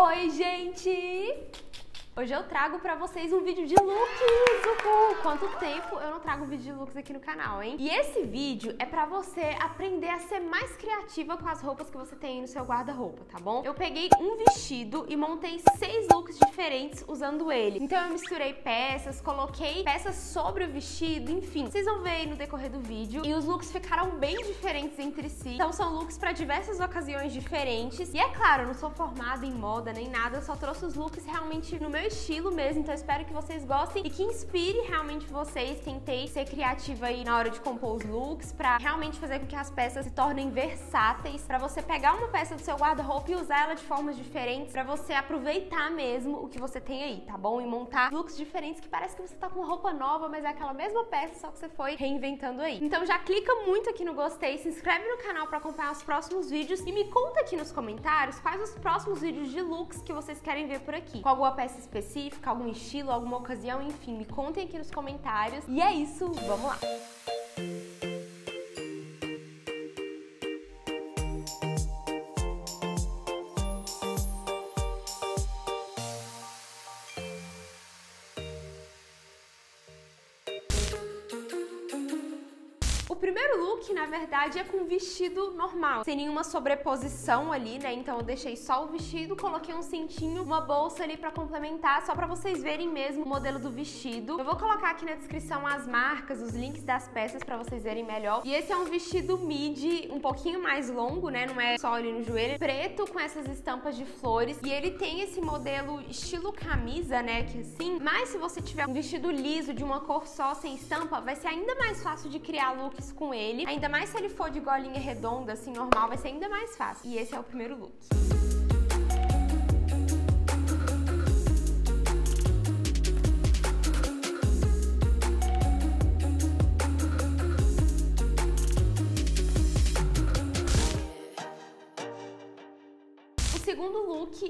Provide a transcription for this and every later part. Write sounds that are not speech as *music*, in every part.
Oi, gente! Hoje eu trago pra vocês um vídeo de looks. Uhul! Quanto tempo eu não trago vídeo de looks aqui no canal, hein? E esse vídeo é pra você aprender a ser mais criativa com as roupas que você tem no seu guarda-roupa, tá bom? Eu peguei um vestido e montei seis looks diferentes usando ele. Então eu misturei peças, coloquei peças sobre o vestido, enfim. Vocês vão ver aí no decorrer do vídeo. E os looks ficaram bem diferentes entre si. Então são looks pra diversas ocasiões diferentes. E é claro, eu não sou formada em moda nem nada, eu só trouxe os looks realmente no meu estilo mesmo, então espero que vocês gostem e que inspire realmente vocês. Tentei ser criativa aí na hora de compor os looks pra realmente fazer com que as peças se tornem versáteis, pra você pegar uma peça do seu guarda-roupa e usar ela de formas diferentes, pra você aproveitar mesmo o que você tem aí, tá bom? E montar looks diferentes que parece que você tá com roupa nova, mas é aquela mesma peça, só que você foi reinventando aí. Então já clica muito aqui no gostei, se inscreve no canal pra acompanhar os próximos vídeos e me conta aqui nos comentários quais os próximos vídeos de looks que vocês querem ver por aqui. Com alguma peça específica específica, algum estilo, alguma ocasião, enfim, me contem aqui nos comentários. E é isso, vamos lá! Primeiro look, na verdade, é com vestido normal, sem nenhuma sobreposição ali, né? Então eu deixei só o vestido, coloquei um cintinho, uma bolsa ali pra complementar, só pra vocês verem mesmo o modelo do vestido. Eu vou colocar aqui na descrição as marcas, os links das peças pra vocês verem melhor. E esse é um vestido midi, um pouquinho mais longo, né? Não é só ali no joelho, preto com essas estampas de flores. E ele tem esse modelo estilo camisa, né? Que assim, mas se você tiver um vestido liso de uma cor só, sem estampa, vai ser ainda mais fácil de criar look com ele. Ainda mais se ele for de golinha redonda, assim, normal, vai ser ainda mais fácil. E esse é o primeiro look.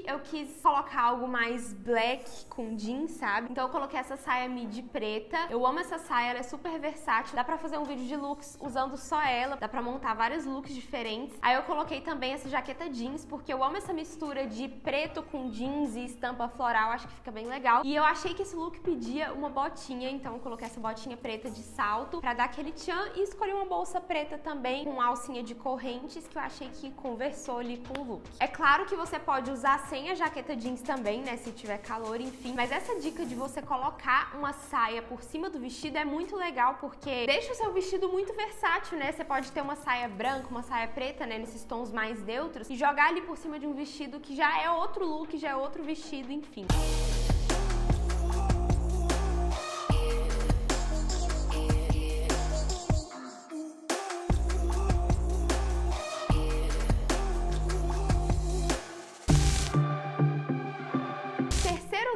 Eu quis colocar algo mais black com jeans, sabe? Então eu coloquei essa saia midi preta. Eu amo essa saia, ela é super versátil. Dá pra fazer um vídeo de looks usando só ela. Dá pra montar vários looks diferentes. Aí eu coloquei também essa jaqueta jeans, porque eu amo essa mistura de preto com jeans e estampa floral. Acho que fica bem legal. E eu achei que esse look pedia uma botinha, então eu coloquei essa botinha preta de salto pra dar aquele tchan. E escolhi uma bolsa preta também com alcinha de correntes, que eu achei que conversou ali com o look. É claro que você pode usar sem a jaqueta jeans também, né, se tiver calor, enfim. Mas essa dica de você colocar uma saia por cima do vestido é muito legal, porque deixa o seu vestido muito versátil, né? Você pode ter uma saia branca, uma saia preta, né, nesses tons mais neutros, e jogar ali por cima de um vestido que já é outro look, já é outro vestido, enfim.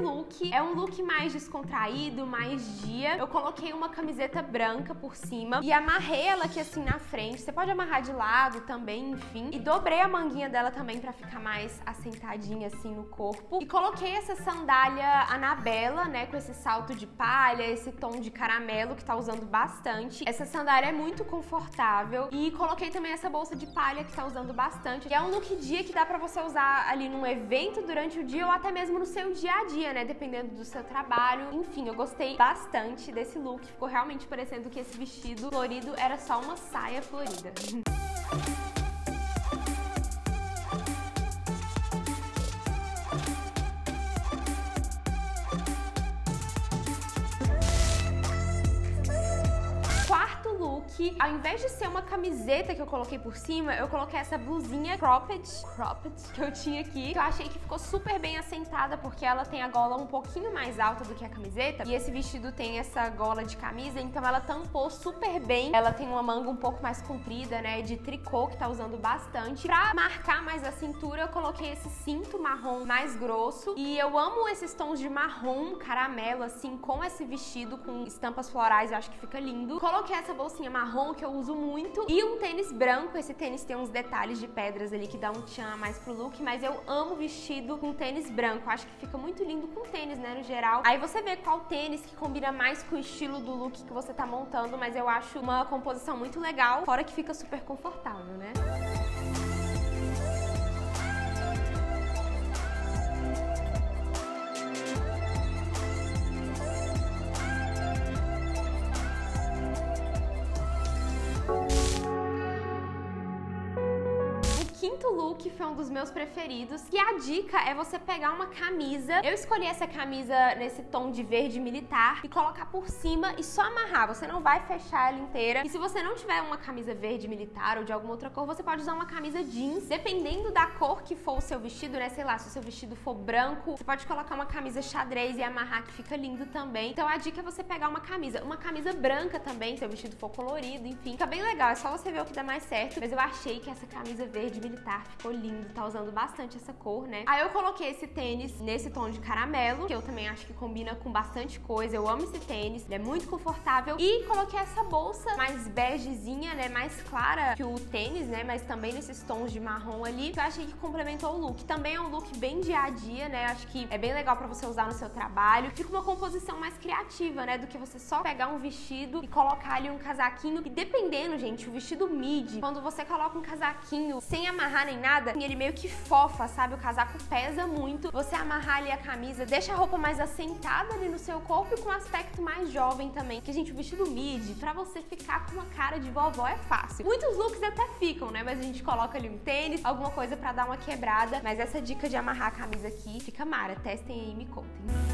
Look é um look mais descontraído, mais dia. Eu coloquei uma camiseta branca por cima e amarrei ela aqui assim na frente. Você pode amarrar de lado também, enfim. E dobrei a manguinha dela também pra ficar mais assentadinha assim no corpo. E coloquei essa sandália Anabela, né, com esse salto de palha, esse tom de caramelo que tá usando bastante. Essa sandália é muito confortável. E coloquei também essa bolsa de palha que tá usando bastante. É um look dia que dá pra você usar ali num evento durante o dia ou até mesmo no seu dia a dia, né, dependendo do seu trabalho. Enfim, eu gostei bastante desse look. Ficou realmente parecendo que esse vestido florido era só uma saia florida. *laughs* look, ao invés de ser uma camiseta que eu coloquei por cima, eu coloquei essa blusinha cropped, cropped que eu tinha aqui, que eu achei que ficou super bem assentada, porque ela tem a gola um pouquinho mais alta do que a camiseta, e esse vestido tem essa gola de camisa, então ela tampou super bem. Ela tem uma manga um pouco mais comprida, né, de tricô, que tá usando bastante. Pra marcar mais a cintura, eu coloquei esse cinto marrom mais grosso, e eu amo esses tons de marrom, caramelo, assim, com esse vestido, com estampas florais, eu acho que fica lindo. Coloquei essa bolsinha marrom que eu uso muito e um tênis branco. Esse tênis tem uns detalhes de pedras ali que dá um tchan a mais pro look, mas eu amo vestido com tênis branco. Acho que fica muito lindo com tênis, né, no geral. Aí você vê qual tênis que combina mais com o estilo do look que você tá montando, mas eu acho uma composição muito legal, fora que fica super confortável, né? Look foi um dos meus preferidos. E a dica é você pegar uma camisa. Eu escolhi essa camisa nesse tom de verde militar e colocar por cima e só amarrar. Você não vai fechar ela inteira. E se você não tiver uma camisa verde militar ou de alguma outra cor, você pode usar uma camisa jeans. Dependendo da cor que for o seu vestido, né? Sei lá, se o seu vestido for branco, você pode colocar uma camisa xadrez e amarrar que fica lindo também. Então a dica é você pegar uma camisa, uma camisa branca também, se o vestido for colorido, enfim. Fica bem legal, é só você ver o que dá mais certo. Mas eu achei que essa camisa verde militar ficou lindo, tá usando bastante essa cor, né? Aí eu coloquei esse tênis nesse tom de caramelo, que eu também acho que combina com bastante coisa. Eu amo esse tênis, ele é muito confortável. E coloquei essa bolsa mais begezinha, né? Mais clara que o tênis, né? Mas também nesses tons de marrom ali, que eu achei que complementou o look. Também é um look bem dia a dia, né? Acho que é bem legal para você usar no seu trabalho. Fica uma composição mais criativa, né? Do que você só pegar um vestido e colocar ali um casaquinho. E dependendo, gente, o vestido midi, quando você coloca um casaquinho sem amarrar nem nada, ele meio que fofa, sabe? O casaco pesa muito. Você amarrar ali a camisa, deixa a roupa mais assentada ali no seu corpo e com um aspecto mais jovem também. Que, gente, o vestido midi, pra você ficar com uma cara de vovó é fácil. Muitos looks até ficam, né? Mas a gente coloca ali um tênis, alguma coisa para dar uma quebrada. Mas essa dica de amarrar a camisa aqui fica mara. Testem aí e me contem.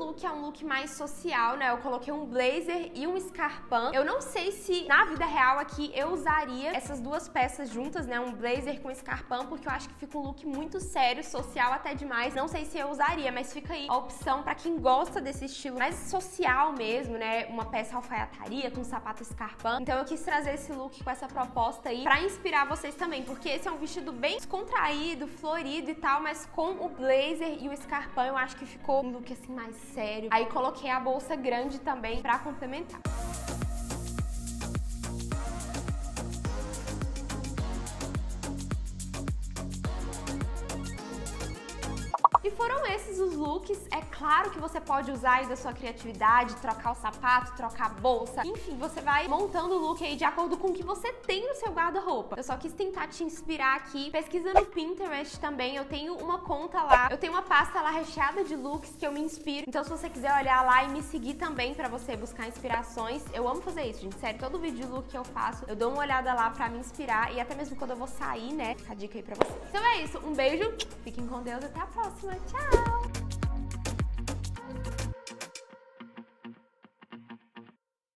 Look é um look mais social, né? Eu coloquei um blazer e um escarpão. Eu não sei se na vida real aqui eu usaria essas duas peças juntas, né? Um blazer com escarpão, porque eu acho que fica um look muito sério, social até demais. Não sei se eu usaria, mas fica aí a opção para quem gosta desse estilo mais social mesmo, né? Uma peça alfaiataria com um sapato escarpão. Então eu quis trazer esse look com essa proposta aí para inspirar vocês também, porque esse é um vestido bem descontraído, florido e tal, mas com o blazer e o escarpão eu acho que ficou um look assim mais sério. Aí coloquei a bolsa grande também para complementar. E foram esses os looks. É claro que você pode usar aí da sua criatividade, trocar o sapato, trocar a bolsa. Enfim, você vai montando o look aí de acordo com o que você tem no seu guarda-roupa. Eu só quis tentar te inspirar aqui. Pesquisa no Pinterest também. Eu tenho uma conta lá. Eu tenho uma pasta lá recheada de looks que eu me inspiro. Então, se você quiser olhar lá e me seguir também para você buscar inspirações, eu amo fazer isso, gente. Sério, todo vídeo de look que eu faço, eu dou uma olhada lá para me inspirar e até mesmo quando eu vou sair, né? Fica a dica aí pra você. Então é isso. Um beijo, fiquem com Deus até a próxima. Ciao!